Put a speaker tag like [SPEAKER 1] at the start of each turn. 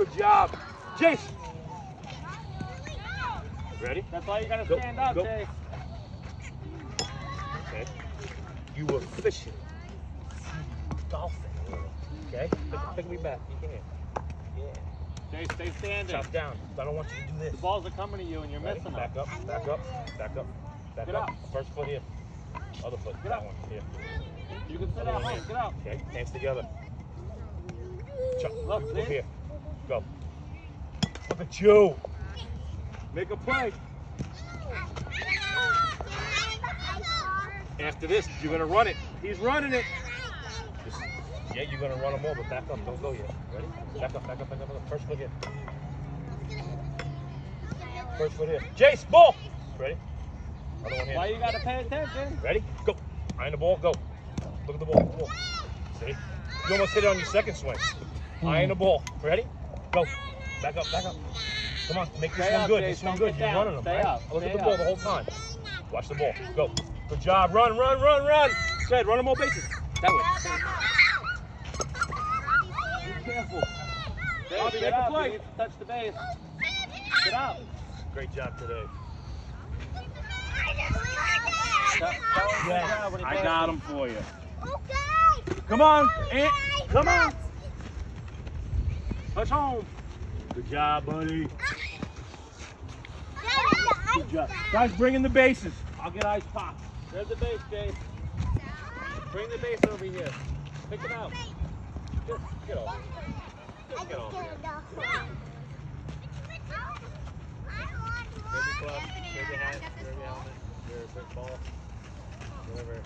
[SPEAKER 1] Good job. Jace. Ready?
[SPEAKER 2] That's why you gotta
[SPEAKER 1] Go,
[SPEAKER 2] stand up,
[SPEAKER 1] go.
[SPEAKER 2] Chase.
[SPEAKER 1] Okay. You were fishing. Dolphin. Okay? Pick, pick me back. You can. Yeah.
[SPEAKER 2] Chase, stay standing.
[SPEAKER 1] Chop down. I don't want you to do this.
[SPEAKER 2] The balls are coming to you and you're
[SPEAKER 1] Ready?
[SPEAKER 2] missing
[SPEAKER 1] Back
[SPEAKER 2] them.
[SPEAKER 1] up, back up, back up, back
[SPEAKER 2] Get
[SPEAKER 1] up.
[SPEAKER 2] up.
[SPEAKER 1] First foot here. Other foot.
[SPEAKER 2] Get
[SPEAKER 1] that
[SPEAKER 2] up.
[SPEAKER 1] one. Here.
[SPEAKER 2] You can sit
[SPEAKER 1] Other
[SPEAKER 2] out
[SPEAKER 1] one
[SPEAKER 2] home.
[SPEAKER 1] here.
[SPEAKER 2] Get out.
[SPEAKER 1] Okay, hands together. Chop.
[SPEAKER 2] Look,
[SPEAKER 1] Look here. Go. Look at you. Make a play. After this, you're gonna run it. He's running it. Just, yeah, you're gonna run them over. Back up. Don't go yet. Ready? Back up, back up, back up, back up. First foot here. First foot here. Jace, ball. Ready? Other one here.
[SPEAKER 2] Why you gotta pay attention?
[SPEAKER 1] Ready? Go. Eye the ball. Go. Look at the ball. ball. See? You almost hit it on your second swing. Eye the ball. Ready? Go. Back up. Back up. Come on. Make this
[SPEAKER 2] Stay
[SPEAKER 1] one
[SPEAKER 2] up,
[SPEAKER 1] good.
[SPEAKER 2] Jay.
[SPEAKER 1] This one good.
[SPEAKER 2] get
[SPEAKER 1] You're
[SPEAKER 2] down.
[SPEAKER 1] running them.
[SPEAKER 2] Stay
[SPEAKER 1] right?
[SPEAKER 2] up.
[SPEAKER 1] Look at
[SPEAKER 2] Stay
[SPEAKER 1] the ball
[SPEAKER 2] up.
[SPEAKER 1] the whole time. Watch the ball. Go. Good job. Run, run, run, run. Go ahead. Run them all bases. That way. Be careful.
[SPEAKER 2] Chase,
[SPEAKER 1] Bobby,
[SPEAKER 2] get
[SPEAKER 1] make a play.
[SPEAKER 2] You need to touch the base. Get out.
[SPEAKER 1] Great job today.
[SPEAKER 2] Tell- tell him good job when he
[SPEAKER 1] I got him for you.
[SPEAKER 3] Okay.
[SPEAKER 1] Come on. Ant. Come on. Touch home. Good job, buddy. Good job. Guys, bring in the bases. I'll get ice pops.
[SPEAKER 2] There's the base, Chase. Bring the base over here. Pick it out.
[SPEAKER 1] Just get here. Just get
[SPEAKER 2] your hat, helmet, whatever.